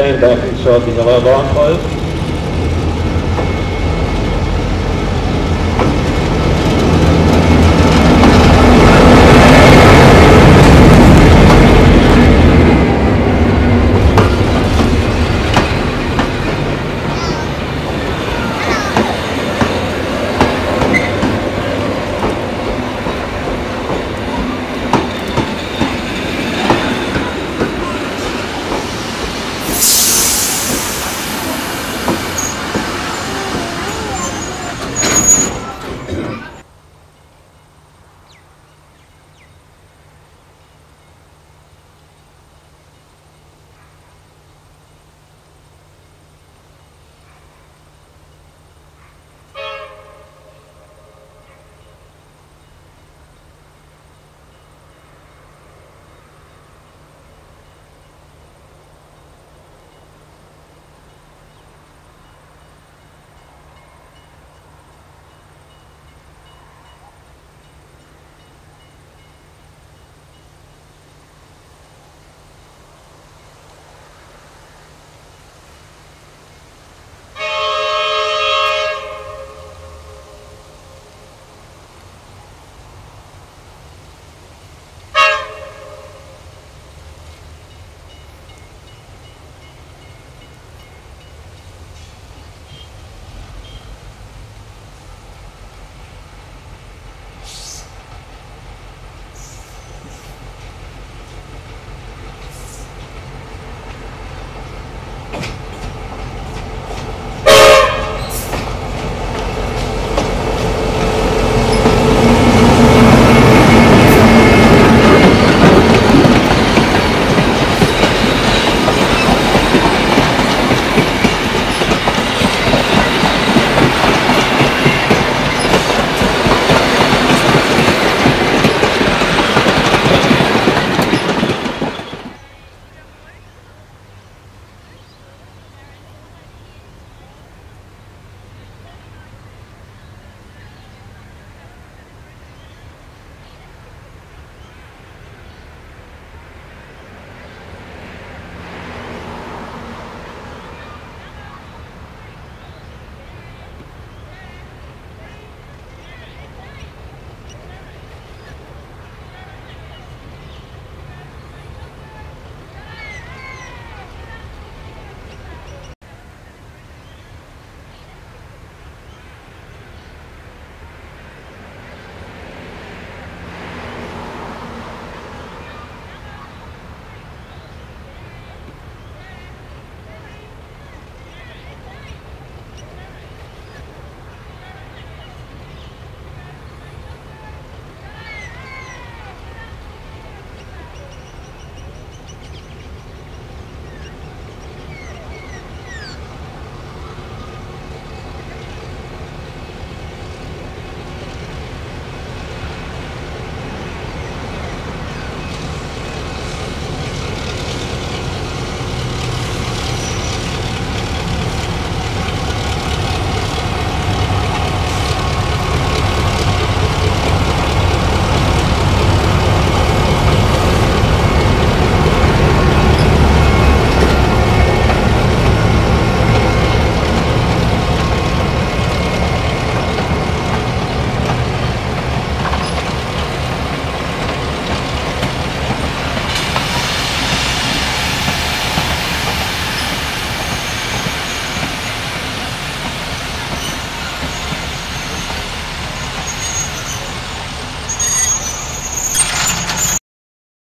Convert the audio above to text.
stand back inside the yellow line, please.